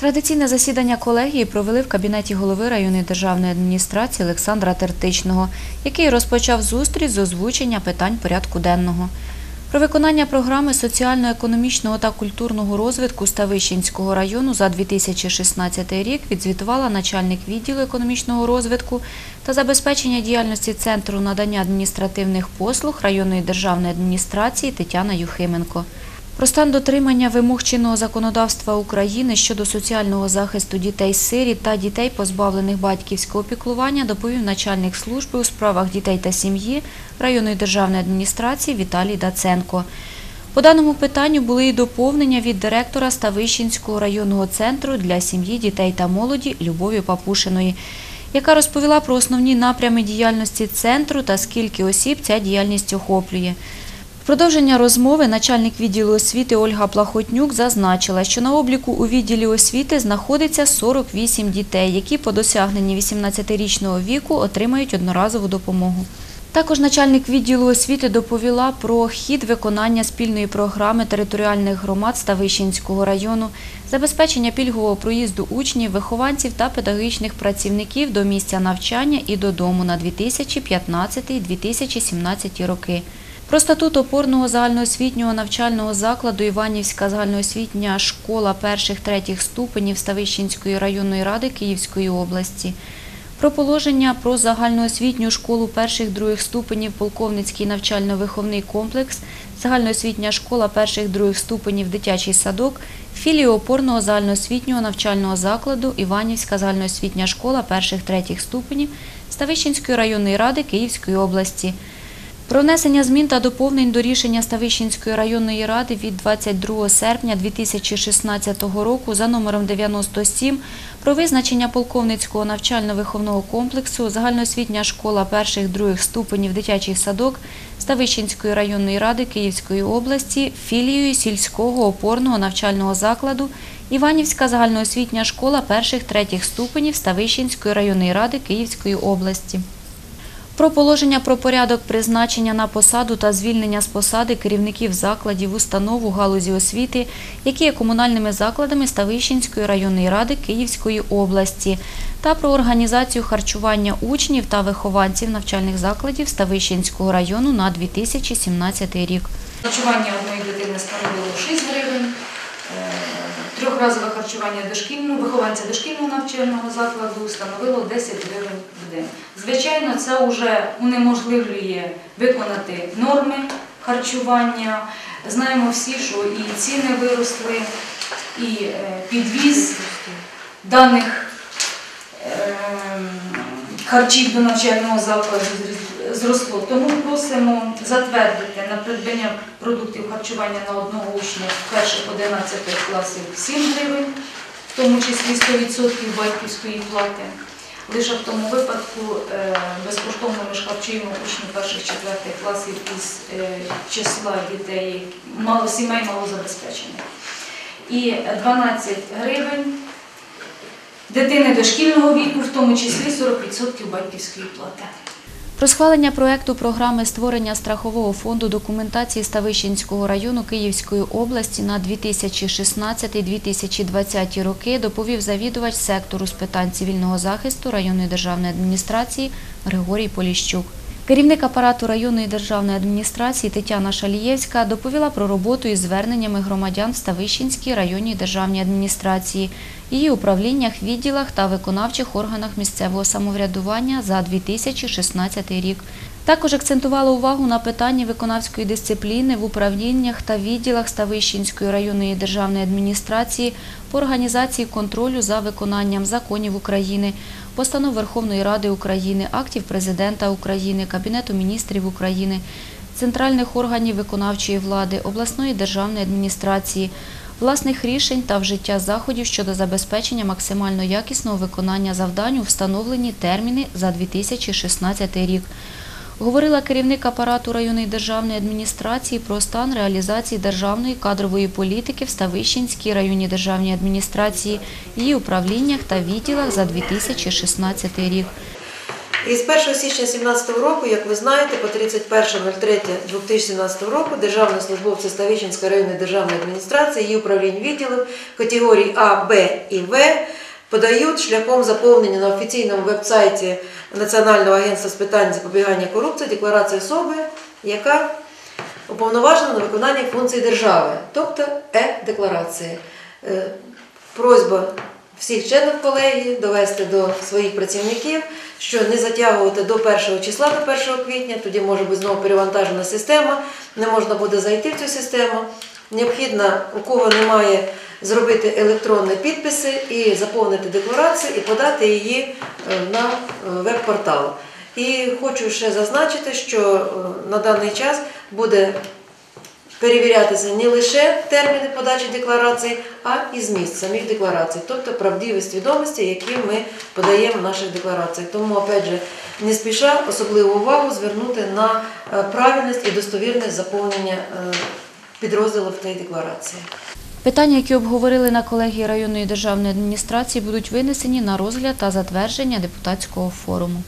Традиційне засідання колегії провели в кабінеті голови районної державної адміністрації Олександра Тертичного, який розпочав зустріч з озвучення питань порядку денного. Про виконання програми соціально-економічного та культурного розвитку Ставищенського району за 2016 рік відзвітувала начальник відділу економічного розвитку та забезпечення діяльності Центру надання адміністративних послуг районної державної адміністрації Тетяна Юхименко. Про стан дотримання вимог чинного законодавства України щодо соціального захисту дітей-сиріт та дітей, позбавлених батьківського піклування, доповів начальник служби у справах дітей та сім'ї районної державної адміністрації Віталій Даценко. По даному питанню були і доповнення від директора Ставищенського районного центру для сім'ї, дітей та молоді Любові Папушиної, яка розповіла про основні напрями діяльності центру та скільки осіб ця діяльність охоплює. Продовження розмови начальник відділу освіти Ольга Плахотнюк зазначила, що на обліку у відділі освіти знаходиться 48 дітей, які по досягненні 18-річного віку отримають одноразову допомогу. Також начальник відділу освіти доповіла про хід виконання спільної програми територіальних громад Ставищенського району, забезпечення пільгового проїзду учнів, вихованців та педагогічних працівників до місця навчання і додому на 2015-2017 роки. Про статут опорного загальноосвітнього навчального закладу Іванівська загальноосвітня школа перших-третіх ступенів Ставищенської районної ради Київської області. Про положення про загальноосвітню школу перших-других ступенів Полковницький навчально-виховний комплекс, загальноосвітня школа перших-других ступенів дитячий садок, філію опорного загальноосвітнього навчального закладу Іванівська загальноосвітня школа перших-третіх ступенів Ставищенської районної ради Київської області. Про внесення змін та доповнень до рішення Ставищенської районної ради від 22 серпня 2016 року за номером 97 про визначення полковницького навчально-виховного комплексу загальноосвітня школа перших-других ступенів дитячий садок Ставищенської районної ради Київської області філією сільського опорного навчального закладу Іванівська загальноосвітня школа перших-третіх ступенів Ставищенської районної ради Київської області. Про положення про порядок призначення на посаду та звільнення з посади керівників закладів, установ у галузі освіти, які є комунальними закладами Ставищенської районної ради Київської області, та про організацію харчування учнів та вихованців навчальних закладів Ставищенського району на 2017 рік. Харчування одної дитини становило 6 гривень, е, трьохразове харчування дошкільного, вихованця дошкільного навчального закладу становило 10 гривень в день. Звичайно, це вже унеможливлює виконати норми харчування. Знаємо всі, що і ціни виросли, і е, підвіз даних ем, харчів до навчального закладу зросло. Тому просимо затвердити на придбання продуктів харчування на одного учня перших 11 класів 7 гривень, в тому числі 100% батьківської плати. Лише в тому випадку е, безкоштовно ми харчуємо учнів перших четвертих класів із е, числа дітей мало сімей малозабезпечених. І 12 гривень дитини дошкільного віку, в тому числі 40% батьківської плати. Про схвалення проекту програми створення страхового фонду документації Ставищенського району Київської області на 2016-2020 роки доповів завідувач сектору з питань цивільного захисту районної державної адміністрації Григорій Поліщук. Керівник апарату районної державної адміністрації Тетяна Шалієвська доповіла про роботу із зверненнями громадян в Ставищенській районній державній адміністрації, її управліннях, відділах та виконавчих органах місцевого самоврядування за 2016 рік. Також акцентувала увагу на питанні виконавської дисципліни в управліннях та відділах Ставищенської районної державної адміністрації по організації контролю за виконанням законів України, постанов Верховної Ради України, актів Президента України, Кабінету міністрів України, центральних органів виконавчої влади, обласної державної адміністрації, власних рішень та вжиття заходів щодо забезпечення максимально якісного виконання завдань у встановлені терміни за 2016 рік. Говорила керівник апарату районної державної адміністрації про стан реалізації державної кадрової політики в Ставищенській районній державній адміністрації, її управліннях та відділах за 2016 рік. І з 1 січня 2017 року, як ви знаєте, по 31.03.2017 року державні службовці Ставичинської районної державної адміністрації, її управлінь відділів категорій А, Б і В подають шляхом заповнення на офіційному веб-сайті Національного агентства з питань запобігання корупції декларації особи, яка уповноважена на виконання функцій держави, тобто е-декларації. Е, Просьба всіх членів колегії довести до своїх працівників, що не затягувати до 1 числа, до 1 квітня, тоді може бути знову перевантажена система, не можна буде зайти в цю систему. Необхідно, у кого немає, зробити електронні підписи і заповнити декларацію і подати її е, на е, веб-портал. І хочу ще зазначити, що е, на даний час буде перевірятися не лише терміни подачі декларацій, а і зміст самих декларацій, тобто правдивість відомості, які ми подаємо в наших деклараціях. Тому, опять же, не спіша особливу увагу звернути на правильність і достовірність заповнення е, в тій декларації. Питання, які обговорили на колегії районної державної адміністрації, будуть винесені на розгляд та затвердження депутатського форуму.